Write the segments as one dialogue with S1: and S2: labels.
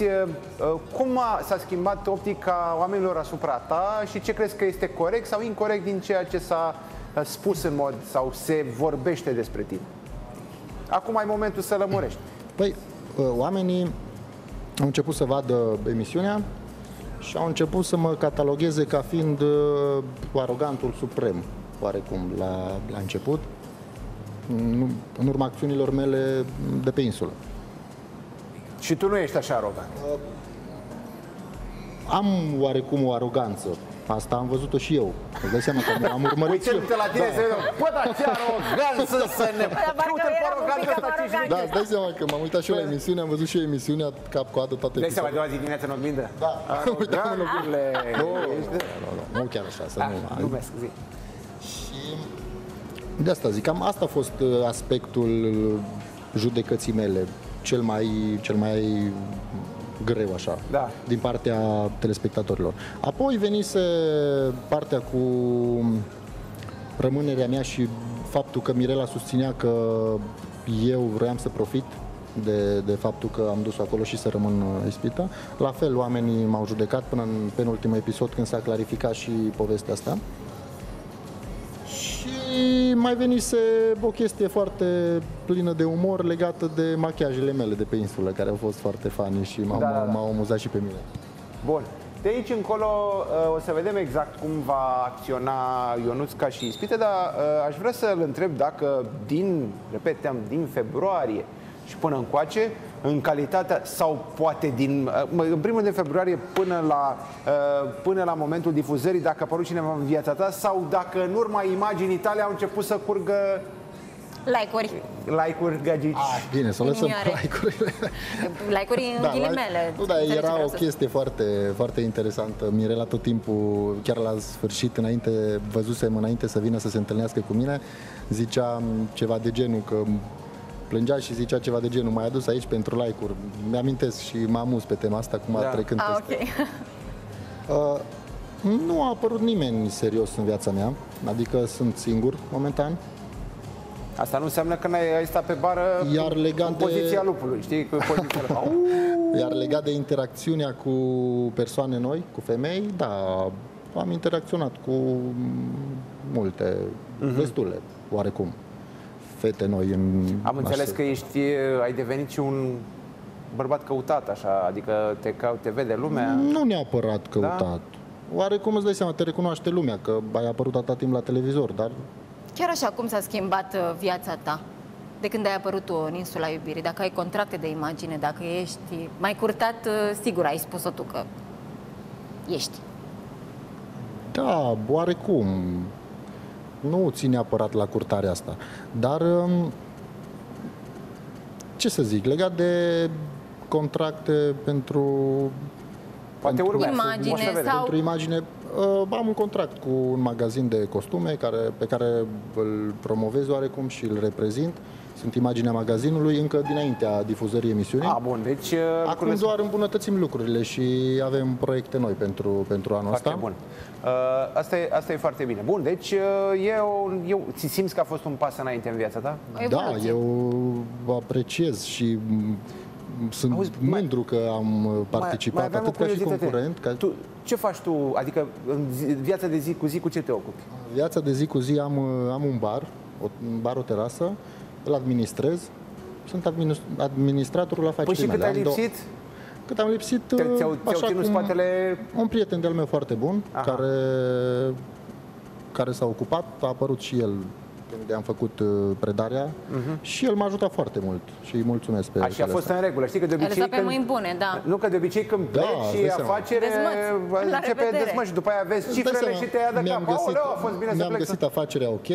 S1: Uh, cum a, s-a schimbat optica oamenilor asupra ta și ce crezi că este corect sau incorrect din ceea ce s-a uh, spus în mod sau se vorbește despre tine? Acum ai momentul să lămurești.
S2: Păi, uh, oamenii au început să vadă emisiunea și au început să mă catalogheze ca fiind arogantul suprem, oarecum, la, la început, în urma acțiunilor mele de pe insulă.
S1: Și tu nu ești așa arogant.
S2: Am oarecum o aroganță. Asta am văzut-o și eu. Îți dai seama că am urmărit
S1: și eu. la tine da. să bă, dar ce aroganță să ne... Uite-l pe aroganță ăsta
S2: Da, îți dai seama că m-am uitat și eu la emisiune, am văzut și eu emisiunea cap coadă toate
S1: Dai seama de o zi dimineața în oglindă?
S2: Da.
S1: Uitam în
S2: oglindă. Nu, nu, nu chiar așa, să
S1: da,
S2: nu...
S1: Glumesc, zi.
S2: Și de asta zic, am, asta a fost uh, aspectul judecății mele cel mai, cel mai greu așa,
S1: da.
S2: din partea telespectatorilor. Apoi venise partea cu rămânerea mea și faptul că Mirela susținea că eu vroiam să profit de, de faptul că am dus acolo și să rămân ispită. La fel, oamenii m-au judecat până în penultimul episod când s-a clarificat și povestea asta mai venise o chestie foarte plină de umor legată de machiajele mele de pe insulă, care au fost foarte funny și m-au, da, da, da. m-au amuzat și pe mine.
S1: Bun. De aici încolo uh, o să vedem exact cum va acționa Ionuț ca și ispite, dar uh, aș vrea să-l întreb dacă din, repeteam, din februarie și până încoace, în calitatea, sau poate din, uh, în primul de februarie până la, uh, până la momentul difuzării, dacă a apărut cineva în viața ta, sau dacă în urma imaginii tale au început să curgă
S3: Like-uri.
S1: Like-uri gagici. Ah,
S2: bine, să lăsăm like-urile.
S3: Like-uri în da, ghilimele.
S2: Nu, dar era o chestie foarte, foarte interesantă. Mirela tot timpul, chiar la sfârșit, înainte, văzusem înainte să vină să se întâlnească cu mine, zicea ceva de genul că plângea și zicea ceva de genul, mai adus aici pentru like-uri. Mi-amintesc și mă amuz pe tema asta, cum da. trecând
S3: ah,
S2: peste. Okay. Uh, nu a apărut nimeni serios în viața mea, adică sunt singur momentan.
S1: Asta nu înseamnă că n-ai ai stat pe bară
S2: Iar legat
S1: cu poziția de... lupului, știi? Cu poziția
S2: Iar legat de interacțiunea cu persoane noi, cu femei, da, am interacționat cu multe, uh-huh. destule, oarecum fete noi în...
S1: Am înțeles că ești, ai devenit și un bărbat căutat, așa, adică te, te vede lumea?
S2: Nu neapărat căutat. Da? Oarecum îți dai seama, te recunoaște lumea, că ai apărut atâta timp la televizor, dar...
S3: Chiar așa, cum s-a schimbat uh, viața ta? de când ai apărut tu în insula iubirii, dacă ai contracte de imagine, dacă ești mai curtat, uh, sigur ai spus-o tu că ești.
S2: Da, oarecum nu țin neapărat la curtarea asta. Dar, um, ce să zic, legat de contracte pentru
S1: Poate pentru,
S3: imagine sau...
S2: Pentru imagine, uh, am un contract cu un magazin de costume care, pe care îl promovez oarecum și îl reprezint. Sunt imaginea magazinului încă dinaintea difuzării emisiunii.
S1: Ah, bun, deci... Uh,
S2: Acum lucrurile... doar îmbunătățim lucrurile și avem proiecte noi pentru, pentru anul
S1: foarte
S2: ăsta.
S1: bun. Uh, asta, e, asta e foarte bine. Bun, deci uh, eu, eu, ți simți că a fost un pas înainte în viața ta?
S2: Da, eu apreciez și sunt Auzi, mândru că am participat mai, mai atât ca și concurent. Ca...
S1: Tu, ce faci tu? Adică în viața de zi cu zi, cu ce te ocupi?
S2: Viața de zi cu zi am, am un bar, o, un bar, o terasă, îl administrez, sunt administratorul afacerii
S1: păi și cât ai lipsit?
S2: Cât am lipsit,
S1: ți-au, ți-au ținut spatele...
S2: Un prieten de-al meu foarte bun, care, care s-a ocupat, a apărut și el când am făcut uh, predarea uh-huh. și el m-a ajutat foarte mult și îi mulțumesc pe
S1: Așa a fost asta. în regulă. Știi că de obicei...
S3: pe mâini bune, da.
S1: Nu că de obicei când da, pleci și afacere începe desmăci și după aia vezi cifrele și te ia de cap. Găsit, Aoleu, a fost bine
S2: mi-am găsit afacerea ok,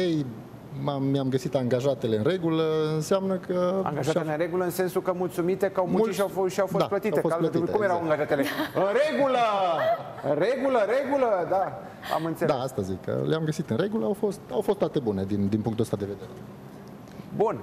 S2: mi-am găsit angajatele în regulă, înseamnă că...
S1: Angajatele în regulă în sensul că mulțumite că au muncit Mulți... și au fost, și au fost da, plătite. Au fost plătite Cum erau exact. angajatele? în regulă! În regulă, regulă, da. Am înțeles.
S2: Da, asta zic, că le-am găsit în regulă, au fost, au fost toate bune din, din punctul ăsta de vedere.
S1: Bun.